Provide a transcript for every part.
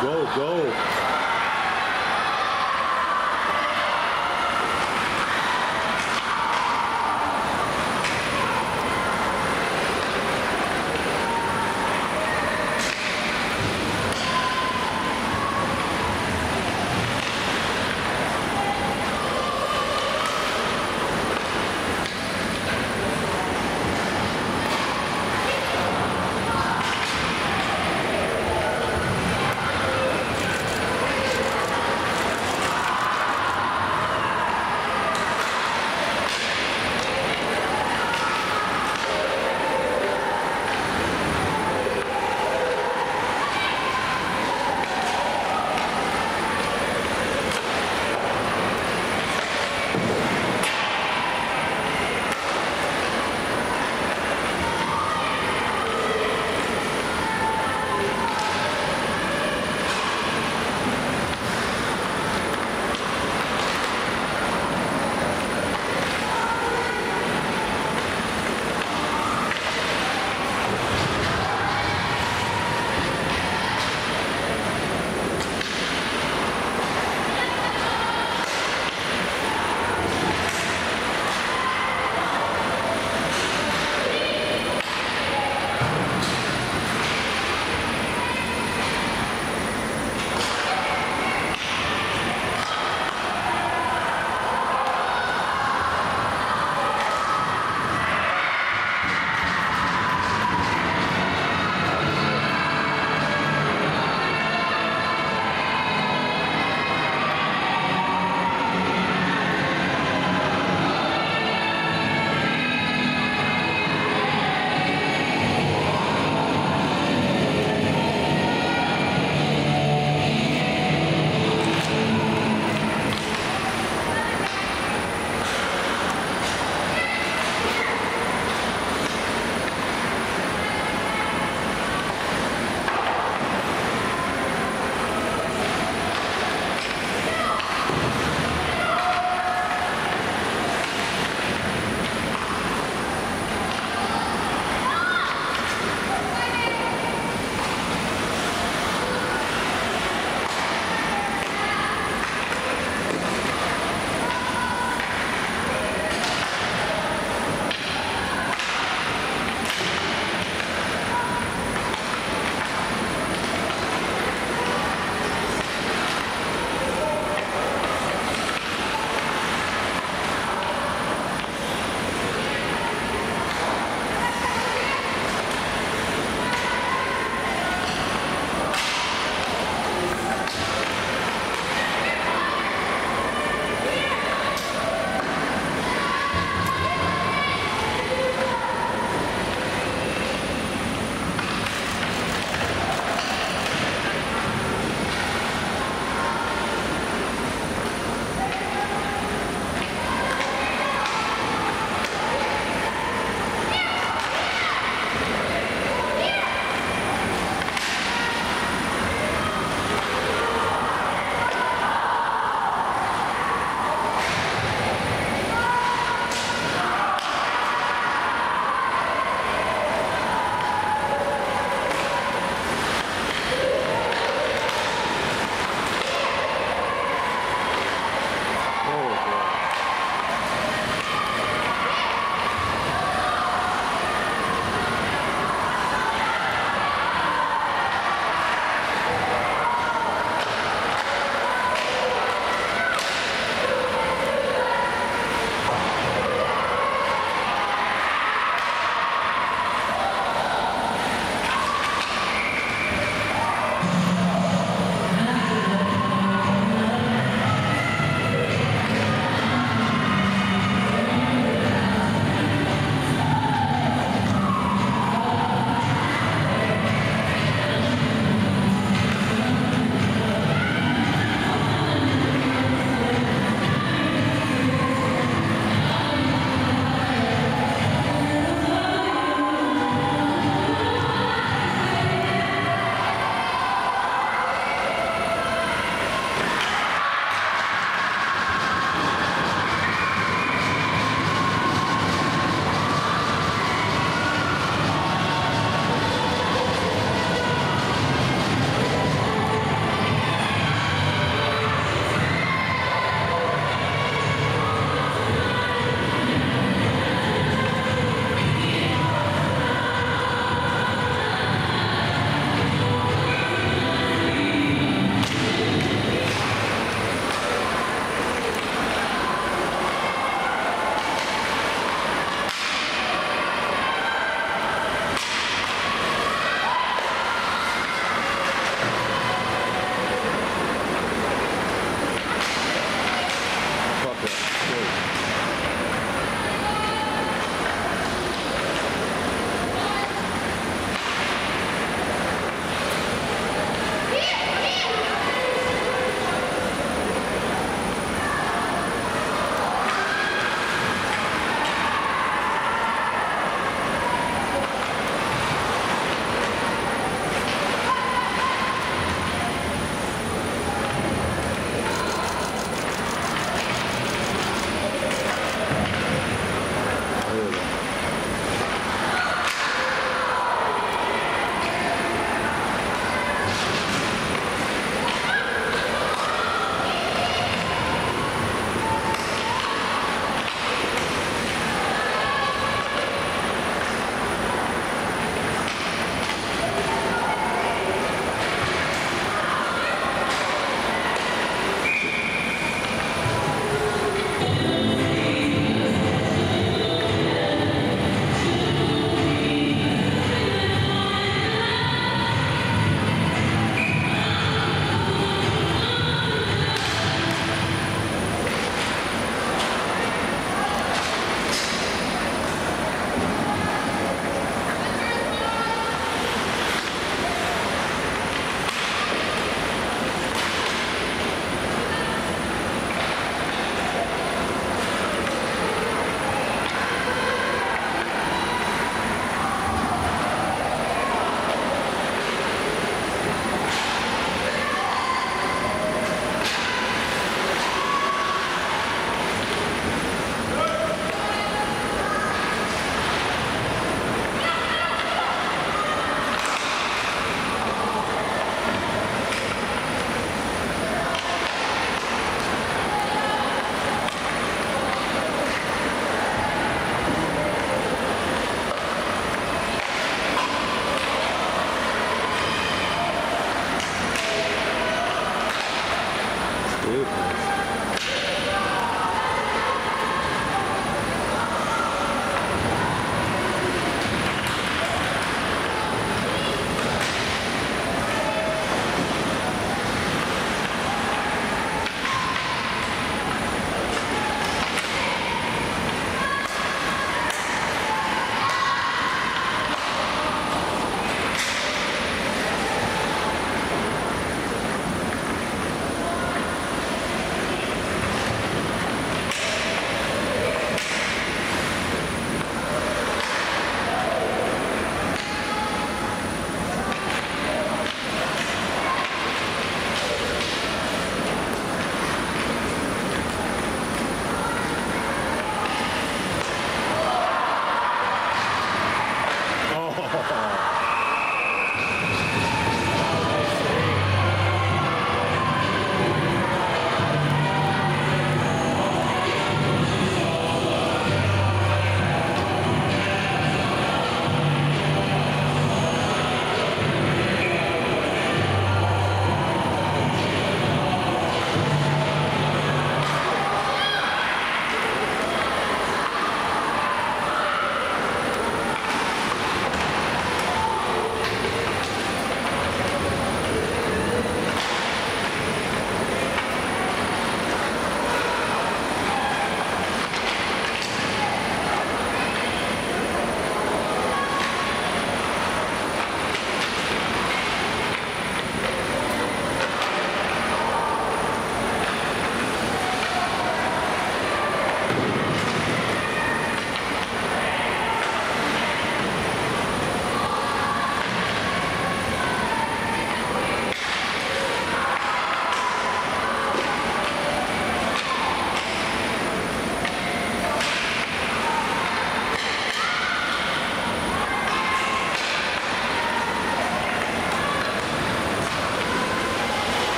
Go, go,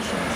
go.